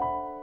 you.